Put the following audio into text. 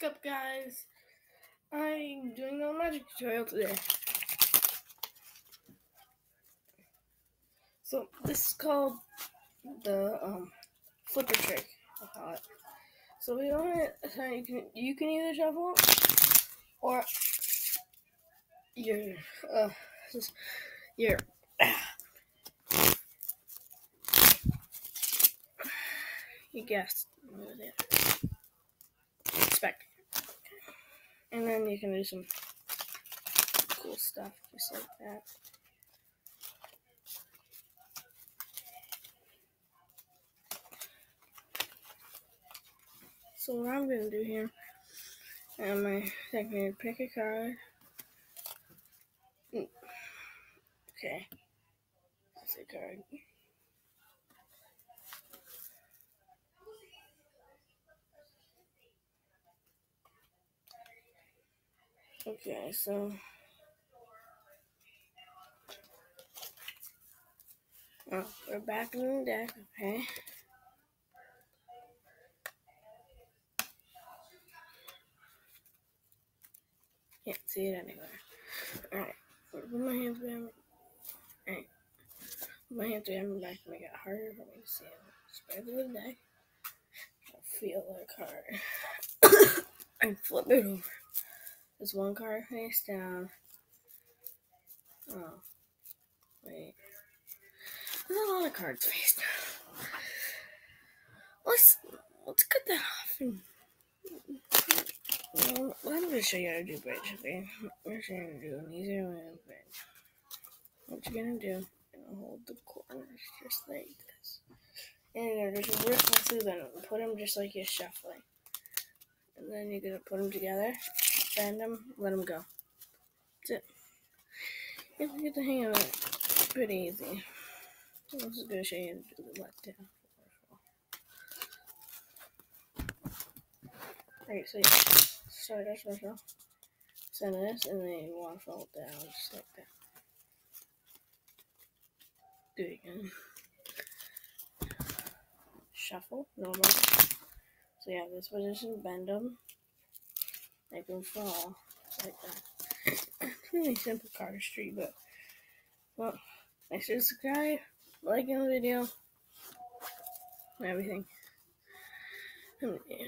What's up, guys? I'm doing a magic tutorial today. So this is called the um, flipper trick. I call it. So we want it. So you can you can either shuffle or your uh your you guessed. And then you can do some cool stuff just like that. So what I'm gonna do here, I'm take me pick a card. Mm. Okay, that's a card. Okay, so oh, we're back in the deck. Okay. Can't see it anywhere. Alright. Put my hands behind Alright. My hands behind my back make it harder for me to see it. Spread the deck. I'll feel the card. and flip it over. There's one card face down. Oh. Wait. There's a lot of cards face down. Let's let's cut that off and well, I'm gonna show you how to do bridge, okay? We're going to do an easier way of bridge. What you're gonna do, you're gonna hold the corners just like this. And you're gonna just through them and put them just like you're shuffling. And then you're gonna put them together, them, let them go. That's it. If you get the hang of it, pretty easy. I'm just gonna show you how to do the let down. Alright, so yeah, start this myself. Send this, and then fold down just like that. Do it again. Shuffle, normal. So yeah, this position, bend them, make them fall like that. really simple cardistry, but well, make sure to subscribe, like the video, and everything. And, yeah.